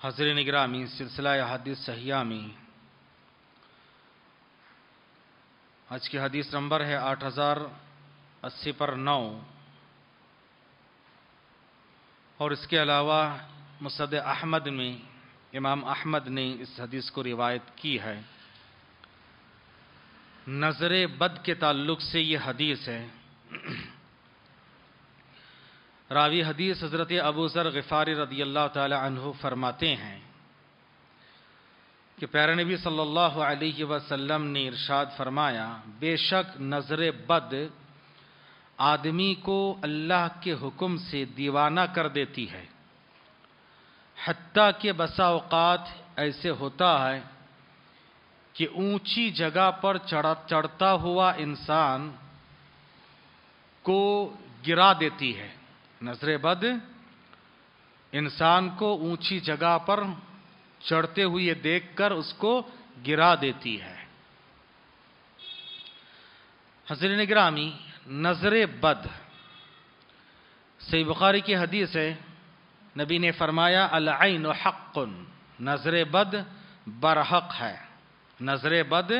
हजर ग्रामी सिलसिला हदीस सहिया में आज की हदीस नंबर है आठ हजार अस्सी पर नौ और इसके अलावा मुसद अहमद में इमाम अहमद ने इस हदीस को रिवायत की है। नज़र बद के ताल्लुक से ये हदीस है। रावी हदीस हज़रत अबू ज़र गफ़ारी रदी अल्लाह तहु फरमाते हैं कि प्यारे नबी सल्लल्लाहु अलैहि वसल्लम ने इरशाद फरमाया, बेशक नज़र बद आदमी को अल्लाह के हुक्म से दीवाना कर देती है। हत्ता के बसा अवकात ऐसे होता है कि ऊँची जगह पर चढ़, चढ़ता हुआ इंसान को गिरा देती है। नज़र बद इंसान को ऊँची जगह पर चढ़ते हुए देखकर उसको गिरा देती है। हजर निगरामी नज़र बद सही बुखारी की हदीस है नबी ने फरमाया अलआन हक़ुन नज़र बद बरहक है। नज़र बद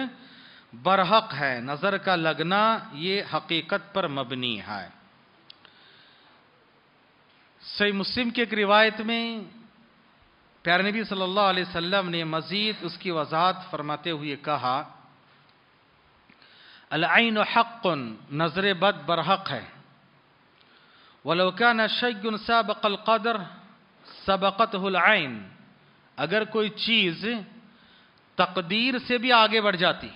बरहक है। नज़र का लगना ये हकीकत पर मबनी है। सही मुस्लिम की एक रिवायत में प्यार नबी सल्लल्लाहु अलैहि वसल्लम ने मजीद उसकी वजाहत फरमाते हुए कहा अलआन हक़ुन नज़र बद बरहक है। वलौका न शैन सबकल कदर सबकत हुलआन अगर कोई चीज़ तकदीर से भी आगे बढ़ जाती,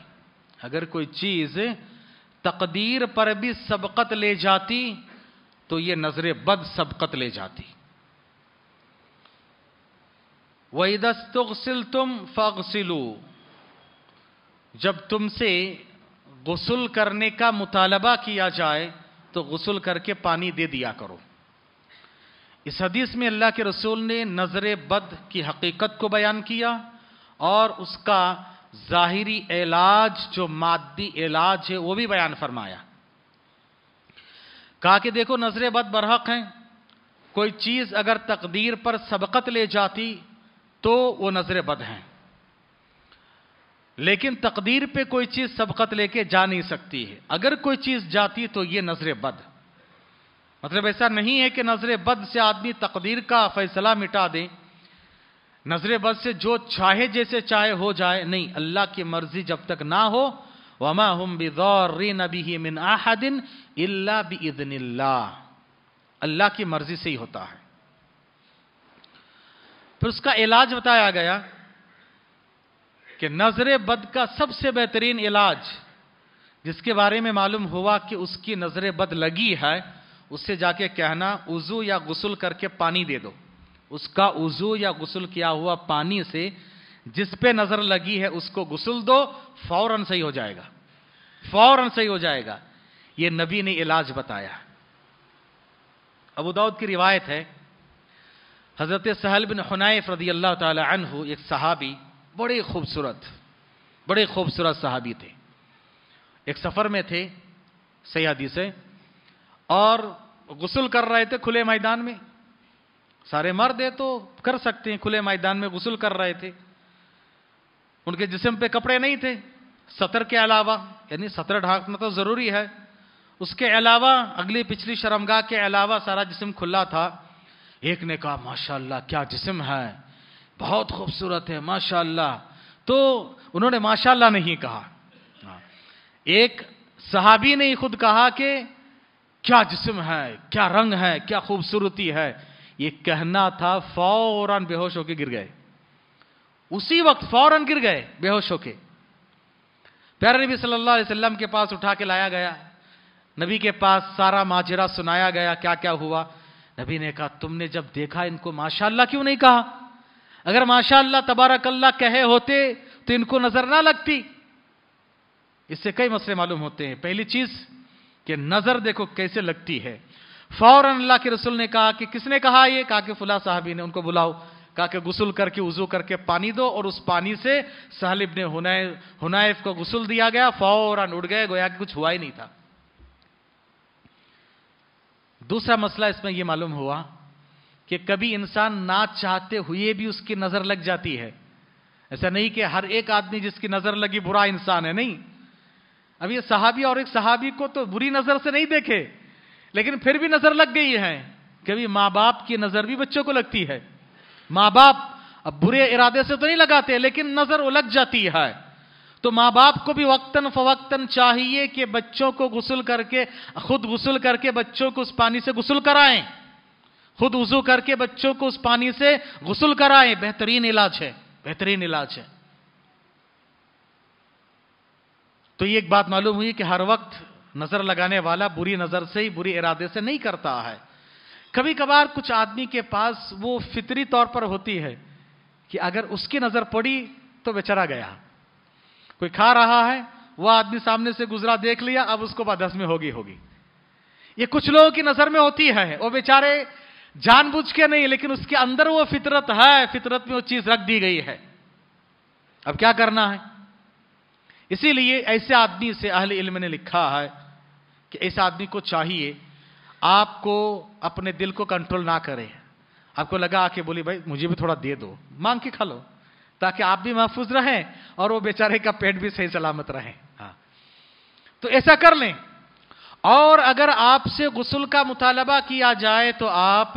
अगर कोई चीज़ तकदीर पर भी सबकत ले जाती तो ये नज़र बद सबकत ले जाती। वहीदस्तुगसिल तुम फगसिलू। जब तुमसे गसल करने का मुतालबा किया जाए तो गसल करके पानी दे दिया करो। इस हदीस में अल्लाह के रसूल ने नज़र बद की हकीकत को बयान किया और उसका जाहिरी इलाज, जो मादी इलाज है, वो भी बयान फरमाया। कहा कि देखो नज़र बद बरहक हैं। कोई चीज़ अगर तकदीर पर सबकत ले जाती तो वो नज़र बद हैं। लेकिन तकदीर पे कोई चीज़ सबकत लेके जा नहीं सकती है। अगर कोई चीज़ जाती तो ये नज़र बद मतलब ऐसा नहीं है कि नज़र बद से आदमी तकदीर का फैसला मिटा दे। नज़र बद से जो चाहे जैसे चाहे हो जाए। नहीं, अल्लाह की मर्ज़ी जब तक ना हो। वमा हम बिदौरी मिन आहदिन अल्लाह की मर्ज़ी से ही होता है। फिर उसका इलाज बताया गया कि नज़र बद का सबसे बेहतरीन इलाज, जिसके बारे में मालूम हुआ कि उसकी नज़र बद लगी है उससे जाके कहना, उजू या गुसल करके पानी दे दो। उसका उजू या गुसल किया हुआ पानी से जिस पे नज़र लगी है उसको गुसल दो, फ़ौरन सही हो जाएगा। फ़ौरन सही हो जाएगा। ये नबी ने इलाज बताया। अबू दाऊद की रिवायत है, हज़रत सहल बिन हुनाइफ रदी अल्लाह तहु एक सहाबी, बड़े खूबसूरत बड़े खूबसूरत सहाबी थे। एक सफ़र में थे सयादी से और गुसल कर रहे थे खुले मैदान में। सारे मर्द है तो कर सकते हैं, खुले मैदान में गुसल कर रहे थे। उनके जिस्म पे कपड़े नहीं थे। सतर के अलावा, यानी सतर ढांकना तो ज़रूरी है। उसके अलावा, अगली पिछली शर्मगाह के अलावा सारा जिस्म खुला था। एक ने कहा, माशाल्लाह, क्या जिस्म है? बहुत खूबसूरत है, माशाल्लाह। तो उन्होंने माशाल्लाह नहीं कहा। एक सहाबी ने ही खुद कहा कि क्या जिस्म है, क्या रंग है, क्या खूबसूरती है? ये कहना था फ़ौरन बेहोश होकर गिर गए। उसी वक्त फ़ौरन गिर गए, बेहोश होके। प्यारे नबी सल्लल्लाहु अलैहि वसल्लम के पास उठा के लाया गया। नबी के पास सारा माजरा सुनाया गया, क्या क्या हुआ? नबी ने कहा, तुमने जब देखा इनको, माशाल्लाह क्यों नहीं कहा? अगर माशाल्लाह तबारक अल्लाह कहे होते तो इनको नज़र ना लगती। इससे कई मसले मालूम होते हैं। पहली चीज़ कि नज़र देखो कैसे लगती है। फ़ौरन अल्लाह के रसूल ने कहा कि किसने कहा ये? कहा कि फुला साहबी ने उनको बुलाओ। कहा कि गुसल करके, उजू करके पानी दो और उस पानी से सालिब ने हुनैफ को गुसल दिया गया, फ़ौरन उड़ गए, गोया कि कुछ हुआ ही नहीं था। दूसरा मसला इसमें यह मालूम हुआ कि कभी इंसान ना चाहते हुए भी उसकी नज़र लग जाती है। ऐसा नहीं कि हर एक आदमी जिसकी नज़र लगी बुरा इंसान है, नहीं। अब ये सहाबी और एक सहाबी को तो बुरी नज़र से नहीं देखे, लेकिन फिर भी नज़र लग गई है कभी माँ बाप की नज़र भी बच्चों को लगती है। माँ बाप अब बुरे इरादे से तो नहीं लगाते, लेकिन नज़र उलझ जाती है। तो माँ बाप को भी वक्तन फवक्तन चाहिए कि बच्चों को गुसल करके, खुद गुसल करके बच्चों को उस पानी से गुसल कराएँ। खुद वज़ू करके बच्चों को उस पानी से गुसल कराएँ। बेहतरीन इलाज है, बेहतरीन इलाज है। तो ये एक बात मालूम हुई कि हर वक्त नज़र लगाने वाला बुरी नज़र से ही बुरी इरादे से नहीं करता है। कभी कभार कुछ आदमी के पास वो फितरी तौर पर होती है कि अगर उसकी नज़र पड़ी तो बेचारा गया। कोई खा रहा है वो आदमी सामने से गुजरा, देख लिया, अब उसको बदस में होगी होगी। ये कुछ लोगों की नज़र में होती है, वो बेचारे जानबूझ के नहीं, लेकिन उसके अंदर वो फितरत है, फितरत में वो चीज़ रख दी गई है। अब क्या करना है? इसीलिए ऐसे आदमी से अहल इल्म ने लिखा है कि ऐसे आदमी को चाहिए, आपको अपने दिल को कंट्रोल ना करें। आपको लगा आके बोली, भाई, मुझे भी थोड़ा दे दो, मांग के खा लो, ताकि आप भी महफूज रहें और वो बेचारे का पेट भी सही सलामत रहे। हाँ। तो ऐसा कर लें। और अगर आपसे गुसल का मुतालबा किया जाए तो आप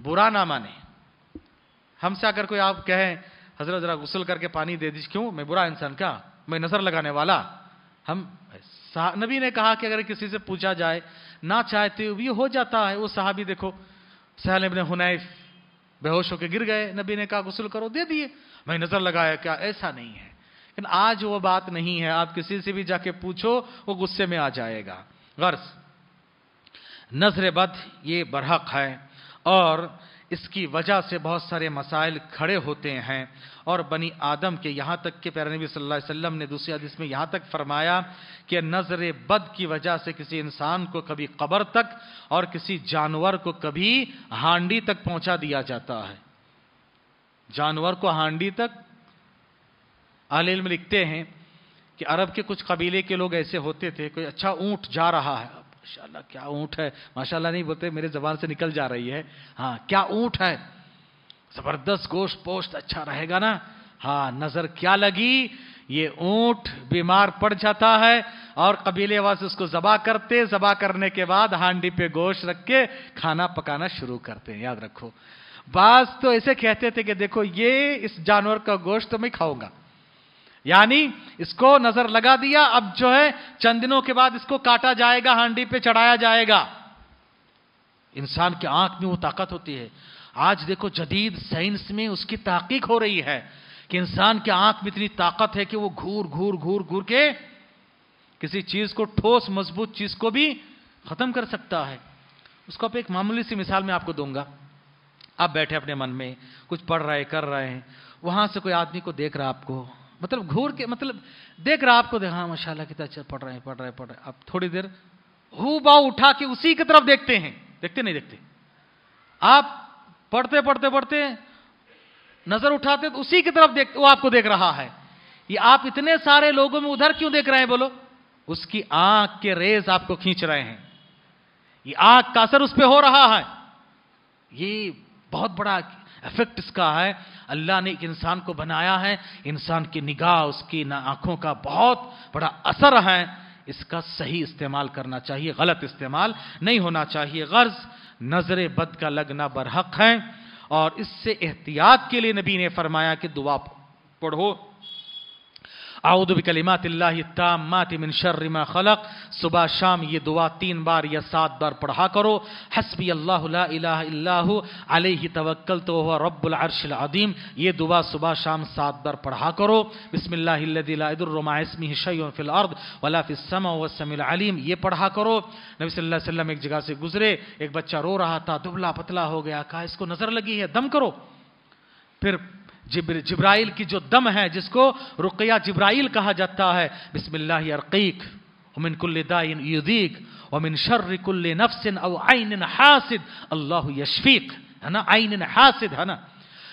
बुरा ना माने। हमसे अगर कोई आप कहें हज़रत जरा गुसल करके पानी दे दीजिए। क्यों? मैं बुरा इंसान क्या मैं नज़र लगाने वाला। हम नबी ने कहा कि अगर किसी से पूछा जाए, ना चाहते हुए हो जाता है। वो साहबी देखो सहल इबन हुनैफ बेहोश होकर गिर गए। नबी ने कहा, गुसल करो, दे दिए। मैं नज़र लगाया, क्या ऐसा नहीं है? लेकिन आज वो बात नहीं है। आप किसी से भी जाके पूछो, वो गुस्से में आ जाएगा। गर्ज नज़र बद ये बरहक है। और इसकी वजह से बहुत सारे मसाइल खड़े होते हैं। और बनी आदम के यहाँ तक के प्यारे नबी सल्लल्लाहु अलैहि वसल्लम ने दूसरी हदीस में यहाँ तक फरमाया कि नज़र बद की वजह से किसी इंसान को कभी कब्र तक और किसी जानवर को कभी हांडी तक पहुँचा दिया जाता है। जानवर को हांडी तक? आल इल्म लिखते हैं कि अरब के कुछ कबीले के लोग ऐसे होते थे, कोई अच्छा ऊँट जा रहा है माशाल्लाह, क्या ऊँट है? माशाल्लाह नहीं, बोलते मेरे जबान से निकल जा रही है। हाँ क्या ऊँट है? ज़बरदस्त गोश्त पोस्ट अच्छा रहेगा ना? हाँ नज़र क्या लगी? ये ऊँट बीमार पड़ जाता है और कबीले वासी उसको जबा करते, जबा करने के बाद हांडी पे गोश्त रख के खाना पकाना शुरू करते हैं, याद रखो। बास तो ऐसे कहते थे कि देखो, ये इस जानवर का गोश्त तो मैं खाऊँगा। यानी इसको नज़र लगा दिया, अब जो है चंद दिनों के बाद इसको काटा जाएगा, हांडी पे चढ़ाया जाएगा। इंसान की आँख में वो ताकत होती है। आज देखो, जदीद साइंस में उसकी ताकीक हो रही है कि इंसान की आँख में इतनी ताकत है कि वो घूर घूर घूर घूर के किसी चीज़ को, ठोस, मज़बूत चीज़ को भी खत्म कर सकता है। उसको आप एक मामूली सी मिसाल में आपको दूँगा। आप बैठे अपने मन में, कुछ पढ़ रहे, कर रहे हैं, वहाँ से कोई आदमी को देख रहा आपको मतलब घूर के मतलब देख रहा आपको, देखा हाँ माशाला कितना अच्छा पढ़ रहे हैं, पढ़ रहे हैं, पढ़ रहे अब थोड़ी देर हु बाव उठा के उसी की तरफ़ देखते हैं। देखते नहीं देखते? आप पढ़ते पढ़ते पढ़ते, नज़र उठाते तो उसी की तरफ़ देख, वो आपको देख रहा है। ये आप इतने सारे लोगों में उधर क्यों देख रहे हैं, बोलो? उसकी आँख के रेज आपको खींच रहे हैं। ये आँख का असर उस पर हो रहा है। ये बहुत बड़ा इफ़ेक्ट इसका है। अल्लाह ने एक इंसान को बनाया है। इंसान की निगाह, उसकी आँखों का बहुत बड़ा असर है। इसका सही इस्तेमाल करना चाहिए, गलत इस्तेमाल नहीं होना चाहिए। गर्ज, नज़र बद का लगना बरहक है। और इससे एहतियात के लिए नबी ने फरमाया कि दुआ पढ़ो। आउदबिकलिमातिल्लाहित्ताम्माति मिन शर्रि मा खलक। सुबह, शाम ये दुआ तीन बार या सात बार पढ़ा करो। हस्बी अल्लाह अलैहि रब्बुल अर्शिल अदीम। ये दुआ सुबह, शाम सात बार पढ़ा करो। बिस्मिल्लाहिल्लज़ी ला यदुर्रु मा इस्मिहि शैउन फिल अर्द वला फिस समा वस समील अलीम। ये पढ़ा करो। नबी सल्लल्लाहु अलैहि वसल्लम एक जगह से गुजरे। एक बच्चा रो रहा था, दुबला पतला हो गया। कहा, इसको नज़र लगी है, दम करो। फिर जिब्र जिब्राइल की जो दम है, जिसको रुकया जिब्राइल कहा जाता है, बिस्मिल्लाह अर्कीक वमिन कुल्ल दाइन युदीक वमिन शर्र कुल्ल नफ्सिन आइन हासिद अल्लाह यशफीक, है ना? आइन हासिद है ना?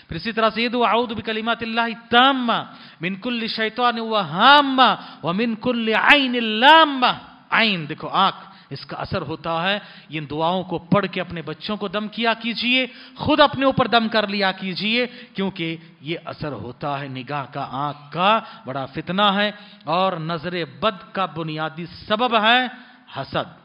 फिर इसी तरह से ये दुआ आउद बिकलिमात ताम्मा, मिन कुल्ल शैतान व हाम्मा व मिन आइन लाम्मा। आइन देखो, आँख। इसका असर होता है। इन दुआओं को पढ़ के अपने बच्चों को दम किया कीजिए, खुद अपने ऊपर दम कर लिया कीजिए, क्योंकि ये असर होता है निगाह का आँख का, बड़ा फितना है, और नज़र बद का बुनियादी सबब है हसद।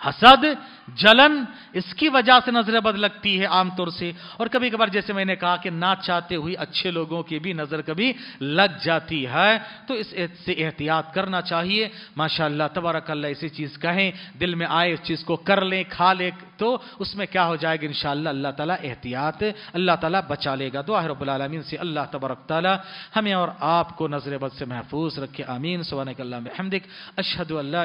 हसद, जलन, इसकी वजह से नज़र बद लगती है आमतौर से। और कभी कभार जैसे मैंने कहा कि ना चाहते हुए अच्छे लोगों की भी नज़र कभी लग जाती है तो इस से एहतियात करना चाहिए। माशाल्लाह तबारक अल्लाह ऐसी चीज़ कहें, दिल में आए इस चीज़ को कर लें, खा ले तो उसमें क्या हो जाएगा? इन अल्लाह ताला एहतियात, अल्लाह ताला बचा लेगा। तो रबालमीन से, अल्लाह तबारक ताला हमें और आपको नज़र बद से महफूज रखे। आमीन। सोन हमदिक अल्लाह